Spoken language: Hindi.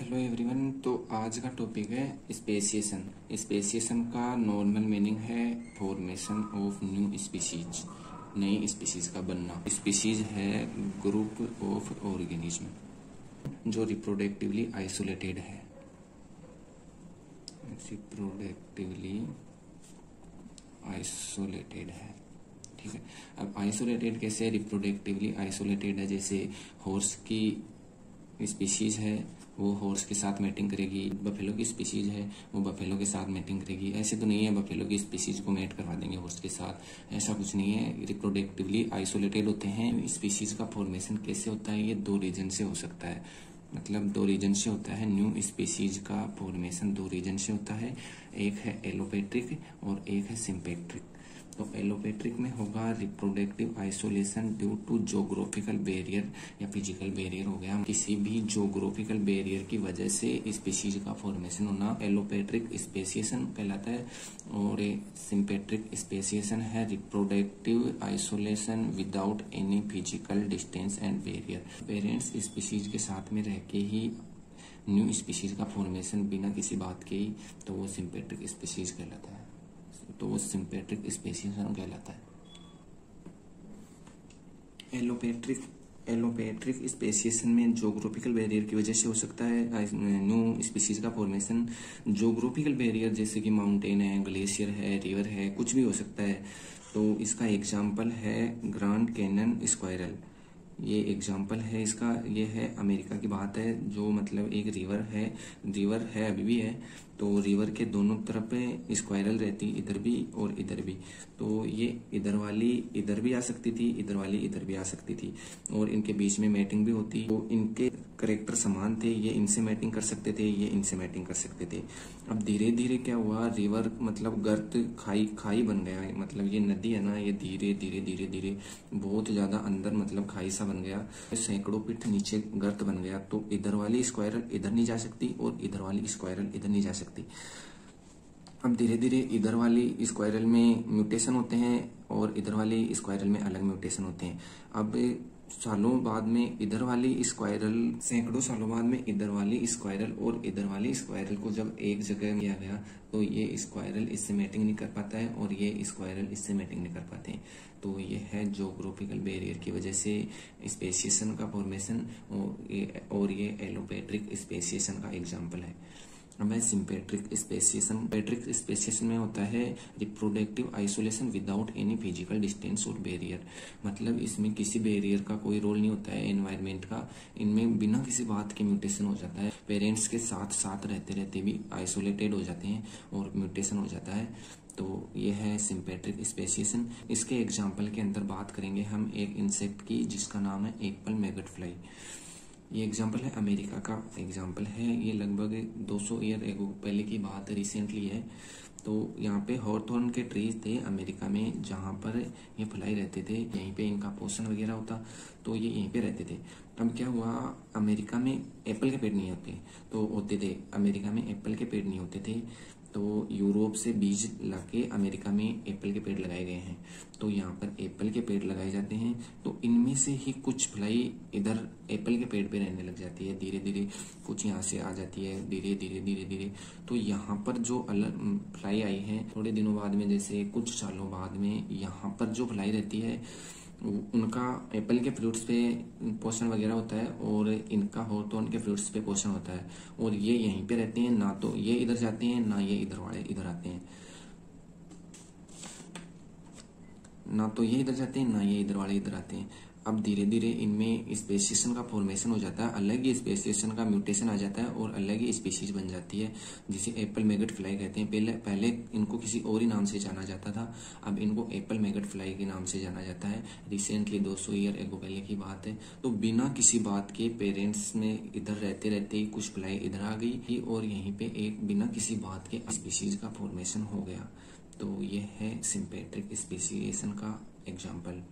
हेलो एवरीवन तो आज का टॉपिक है स्पेसिएशन स्पेसिएशन का नॉर्मल मीनिंग है फॉर्मेशन ऑफ़ न्यू स्पीशीज नई स्पीशीज का बनना. स्पीशीज है ग्रुप ऑफ़ ऑर्गेनिज्म जो रिप्रोडक्टिवली आइसोलेटेड है. रिप्रोडक्टिवली आइसोलेटेड है. ठीक है? अब आइसोलेटेड कैसे रिप्रोडक्टिवली आइसोलेटेड है? जैसे हॉर्स की स्पीशीज है वो हॉर्स के साथ मैटिंग करेगी बफेलो की स्पीसीज है, वो बफेलो के साथ मैटिंग करेगी। ऐसे तो नहीं है बफेलो की स्पीसीज को मैट करवा देंगे हॉर्स के साथ। ऐसा कुछ नहीं है रिप्रोडक्टिवली आइसोलेटेड होते हैं। स्पीसीज का फॉर्मेशन कैसे होता है, ये दो रीजन से हो सकता है। मतलब दो रीजन से होता है न्यू स्पीसीज का फॉर्मेशन दो रीजन से होता है। एक है एलोपेट्रिक और एक है सिंपेट्रिक तो एलोपेट्रिक में होगा reproductive isolation due to geographical barrier या फ़िज़िकल बैरियर हो गया। किसी भी जोग्राफिकल बैरियर की वजह से स्पीसीज का फॉर्मेशन होना एलोपेट्रिक स्पेसिएशन कहलाता है और सिंपेट्रिक स्पेसिएशन है reproductive isolation without any physical distance and barrier parents species के साथ में रह के ही न्यू स्पीसीज का फॉर्मेशन बिना किसी बात के ही तो वो सिंपेट्रिक स्पीसीज कहलाता है। तो वो सिंपेट्रिक स्पेसिएशन कहलाता है। एलोपेट्रिक एलोपेट्रिक स्पेसिएशन में जोग्राफिकल बैरियर की वजह से हो सकता है न्यू स्पीसीज का फॉर्मेशन जोग्राफिकल बैरियर जैसे कि माउंटेन है ग्लेशियर है रिवर है, कुछ भी हो सकता है। तो इसका एग्ज़ाम्पल है ग्रांड कैनन स्क्वायरल ये एग्ज़ाम्पल है इसका, ये है अमेरिका की बात है, जो मतलब एक रिवर है रिवर है अभी भी है तो रिवर के दोनों तरफ़ स्क्वायरल रहती, इधर भी और इधर भी। तो ये इधर वाली, इधर भी आ सकती थी, इधर वाली, इधर भी आ सकती थी। और इनके बीच में मैटिंग भी होती तो इनके करेक्टर समान थे, ये इनसे मैटिंग कर सकते थे, ये इनसे मैटिंग कर सकते थे। अब धीरे धीरे क्या हुआ रिवर मतलब गर्त खाई खाई बन गया मतलब ये नदी है ना, ये धीरे धीरे धीरे धीरे, बहुत ज़्यादा अंदर मतलब खाई सा बन गया, सैकड़ों फीट नीचे गर्त बन गया तो इधर वाली स्क्वायरल इधर नहीं जा सकती और इधर वाली स्क्वायरल इधर नहीं जा सकती। अब धीरे धीरे इधर वाली स्क्वायरल में म्यूटेशन होते हैं और इधर वाली स्क्वायरल में अलग म्यूटेशन होते हैं। अब सालों बाद में इधर वाली स्क्वायरल, सैकड़ों सालों बाद में इधर वाली स्क्वायरल और इधर वाली स्क्वायरल को जब एक जगह किया गया तो ये स्क्वायरल इससे मैटिंग नहीं कर पाता है और ये स्क्वायरल इससे मैटिंग नहीं कर पाते हैं। तो ये है जोग्राफिकल बैरियर की वजह से स्पेसिएशन का फॉर्मेशन और ये एलोपेट्रिक स्पेसिएशन का एग्ज़ाम्पल है। अब है सिंपेट्रिक स्पेसिएशन पेट्रिक स्पेसिएशन में होता है reproductive isolation without any physical distance और बैरियर मतलब इसमें किसी बैरियर का कोई रोल नहीं होता है एनवायरमेंट का। इनमें बिना किसी बात के म्यूटेशन हो जाता है। पेरेंट्स के साथ साथ रहते रहते भी आइसोलेटेड हो जाते हैं और म्यूटेशन हो जाता है। तो ये है सिंपेट्रिक स्पेसिएशन इसके एग्ज़ाम्पल के अंदर बात करेंगे हम एक इंसेक्ट की जिसका नाम है एप्पल मैगट फ्लाई ये एग्ज़ाम्पल है, अमेरिका का एग्ज़ाम्पल है। ये लगभग 200 ईयर एगो पहले की बात रिसेंटली है। तो यहाँ पे हॉर्थोर्न के ट्रीज थे अमेरिका में, जहाँ पर ये फ्लाई रहते थे। यहीं पे इनका पोषण वगैरह होता। तो ये यहीं पे रहते थे। अब क्या हुआ? अमेरिका में एप्पल के पेड़ नहीं होते। तो होते थे, अमेरिका में एप्पल के पेड़ नहीं होते थे। तो यूरोप से बीज लाके अमेरिका में एप्पल के पेड़ लगाए गए हैं। तो यहाँ पर एप्पल के पेड़ लगाए जाते हैं। तो इनमें से ही कुछ फ्लाई इधर एप्पल के पेड़ पे रहने लग जाती है। धीरे धीरे कुछ यहाँ से आ जाती है। धीरे धीरे धीरे धीरे तो यहाँ पर जो अलग फ्लाई आई है, थोड़े दिनों बाद में, जैसे कुछ सालों बाद में, यहाँ पर जो फ्लाई रहती है उनका एप्पल के फ्रूट्स पे पोषण वगैरह होता है और इनका हो तो उनके फ्रूट्स पे पोषण होता है। और ये यहीं पे रहते हैं, ना तो ये इधर जाते हैं, ना ये इधर वाले इधर आते हैं। ना तो ये इधर जाते हैं, ना ये इधर वाले इधर आते हैं। अब धीरे धीरे इनमें स्पेसिएशन का फॉर्मेशन हो जाता है, अलग ही स्पेसिएशन का म्यूटेशन आ जाता है और अलग ही स्पीशीज बन जाती है, जिसे एप्पल मैगट फ्लाई कहते हैं। पहले पहले इनको किसी और ही नाम से जाना जाता था, अब इनको एप्पल मैगट फ्लाई के नाम से जाना जाता है। रिसेंटली 200 ईयर एगो पहले की बात है। तो बिना किसी बात के पेरेंट्स में इधर रहते रहते ही कुछ फ्लाई इधर आ गई और यहीं पे एक बिना किसी बात के स्पीशीज का फॉर्मेशन हो गया। तो ये है सिंपेट्रिक स्पेसिएशन का एग्ज़ाम्पल